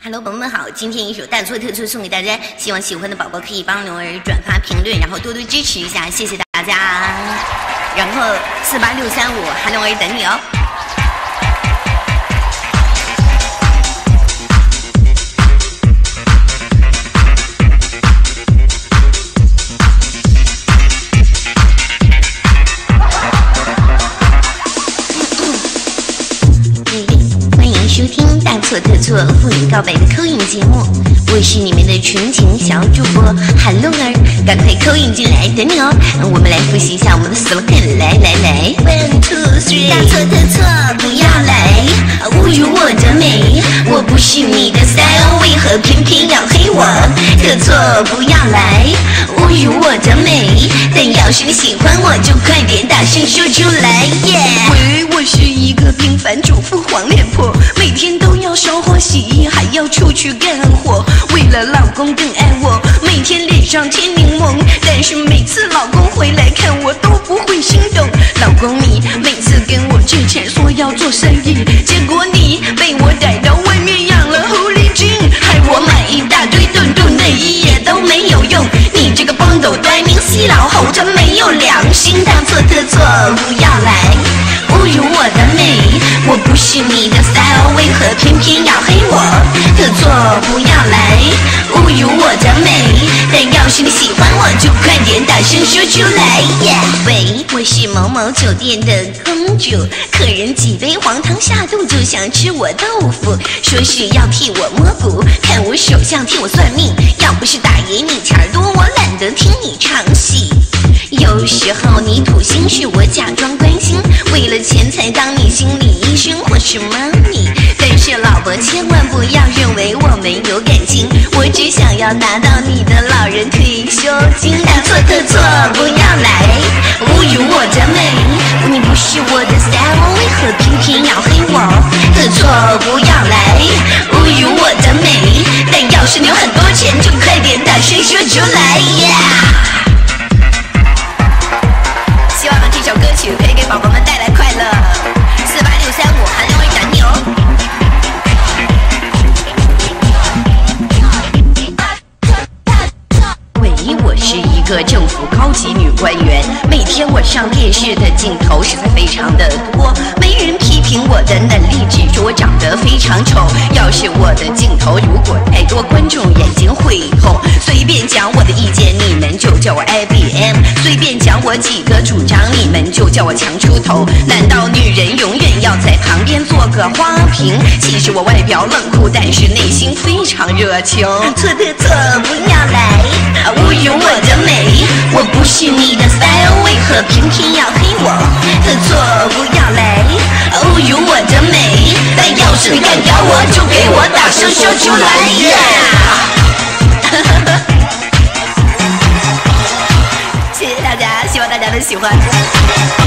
Hello，宝宝们好，今天一首大错特错送给大家，希望喜欢的宝宝可以帮龙儿转发评论，然后多多支持一下，谢谢大家。然后四八六三五，韩龙儿等你哦。错特错妇女告白》的扣印节目，我是你们的纯情小主播韩露儿，赶快扣印进来，等你哦。我们来复习一下我们的 slogan，来来来，one two three，大错特错不要来侮辱我的美，我不是你的 style，为何偏偏要黑我？特错不要来侮辱我的美，但要是你喜欢我，就快点大声说出来，耶、喂，我是一个平凡主妇黄脸婆，每天都要烧花洗衣，还要出去干活。为了老公更爱我，每天脸上贴柠檬，但是每次老公回来看我都不会心动。老公你每次跟我借钱说要做生意，结果你被我逮到外面养了狐狸精，害我买一大堆顿顿内衣也都没有用。你这个崩斗呆明西老猴，真没有良心！大错特错，不要来侮辱我的美，我不是你的要是你喜欢我，就快点大声说出来耶！喂，我是某某酒店的公主，客人几杯黄汤下肚就想吃我豆腐，说是要替我摸骨，看我手相替我算命，要不是大爷你钱多，我懒得听你唱戏。有时候你吐心是我假装关心，为了钱财当你心理医生或是 money。但是老婆千万不要，想要拿到你的老人退休金。大错特错，不要来侮辱我的美，我是一个政府高级女官员，每天我上电视的镜头实在非常的多，没人批评我的能力，只说我长得非常丑。要是我的镜头如果太多，观众眼睛会痛。随便讲我的意见，你们就叫我 IBM；随便讲我几个主张，你们就叫我强出头。难道女人永远要在旁边做个花瓶？其实我外表冷酷，但是内心非常热情。错特错，不要啊侮辱我的美，我不是你的 style，为何偏偏要黑我？的错，不要来侮辱我的美，但要是你敢咬我，就给我大声说出来呀！谢谢大家，希望大家能喜欢。